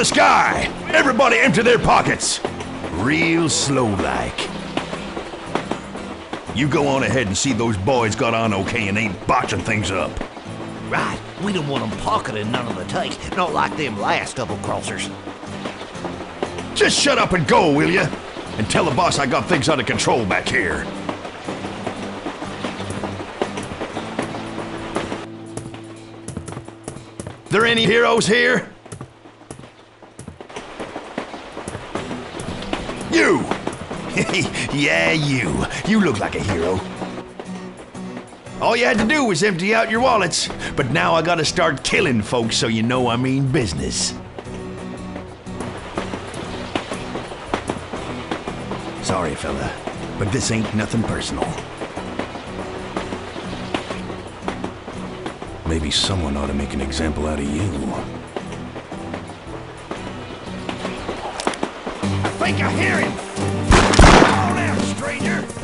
the sky! Everybody empty their pockets! Real slow like. You go on ahead and see those boys got on okay and ain't botching things up. Right, we don't want them pocketing none of the take, not like them last double crossers. Just shut up and go, will you? And tell the boss I got things under control back here. There any heroes here? You! yeah, you. You look like a hero. All you had to do was empty out your wallets, but now I gotta start killing folks so you know I mean business. Sorry, fella, but this ain't nothing personal. Maybe someone ought to make an example out of you. Think I hear him! Come on out, stranger!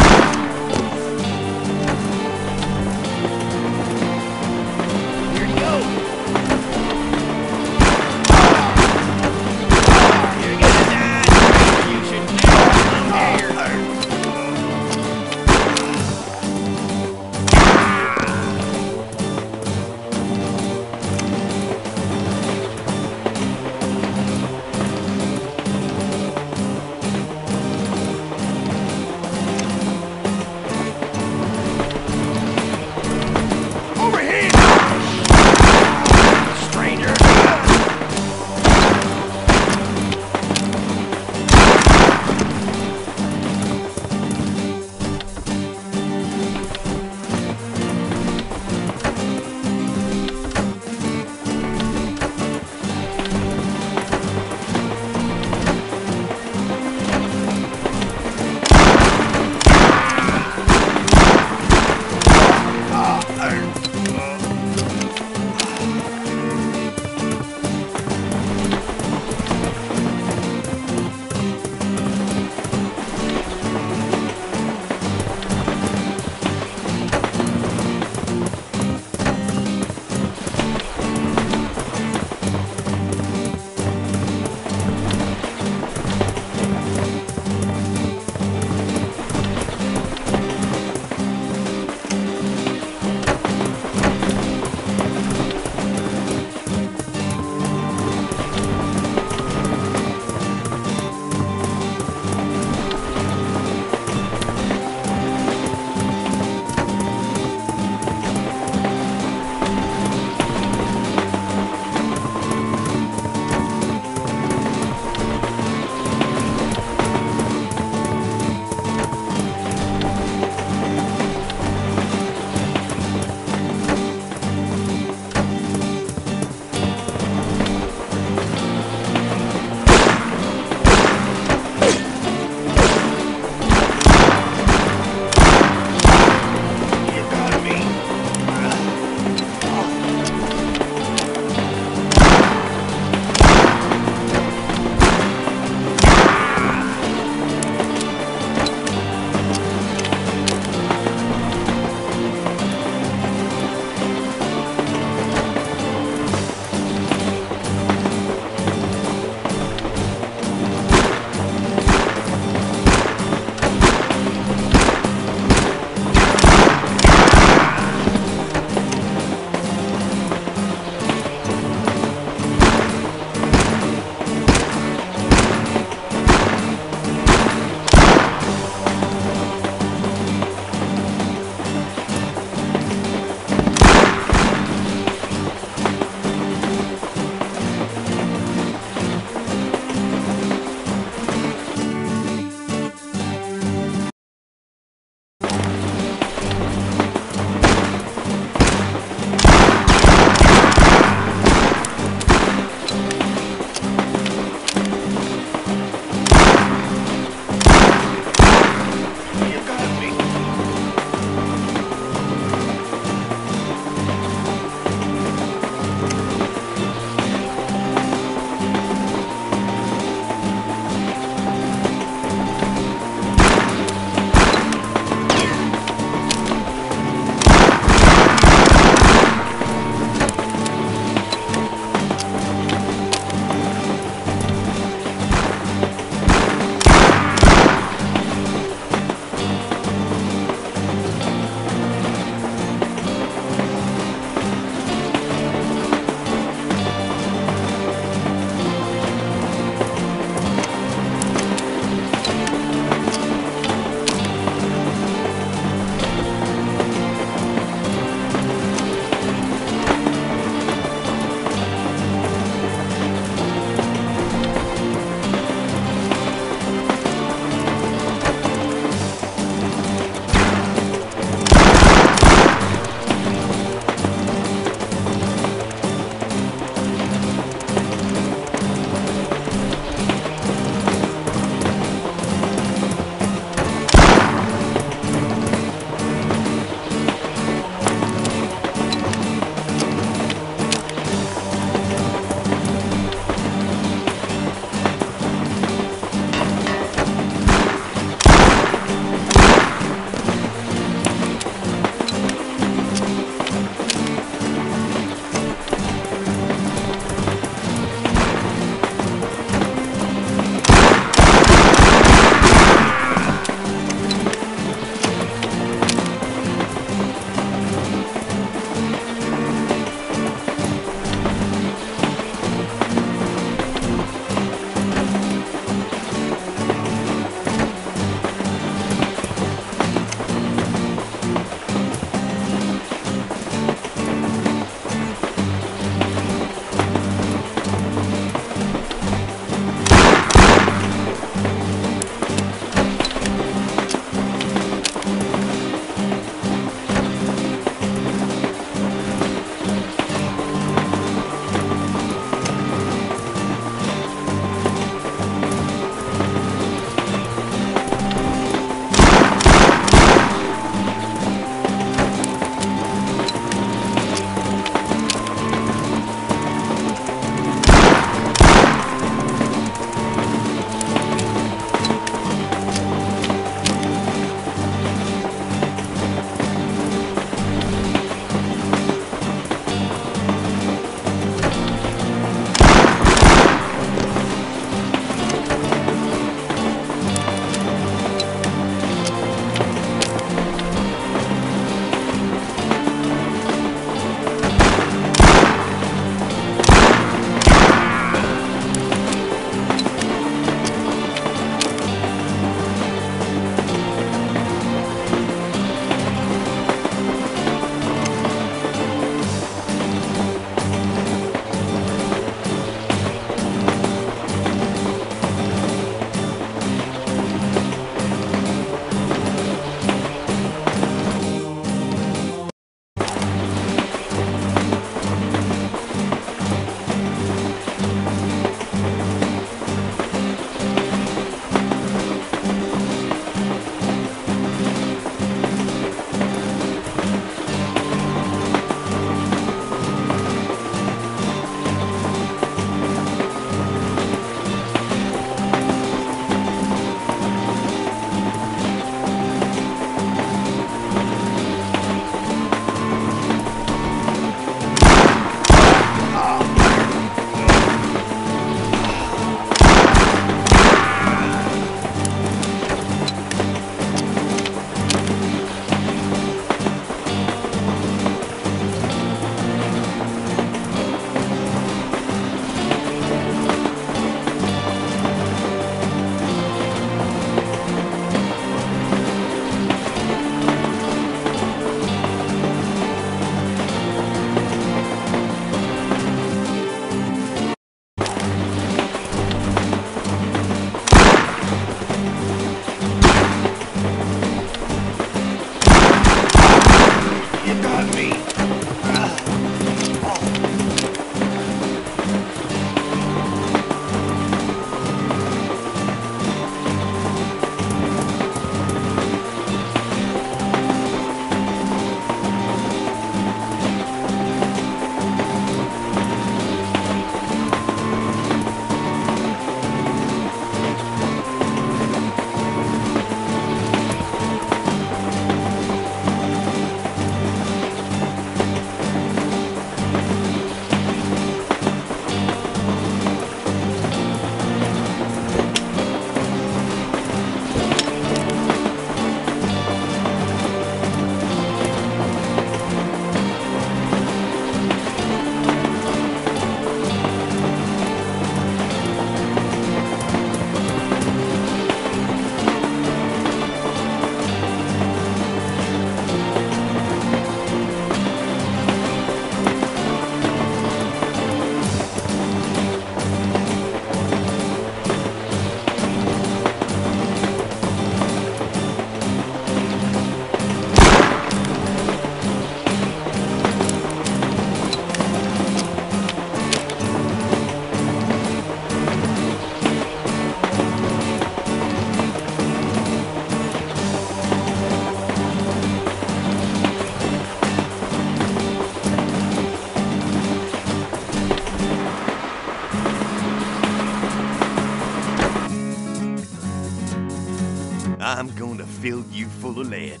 You full of lead.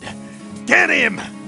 Get him!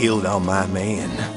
Killed all my men.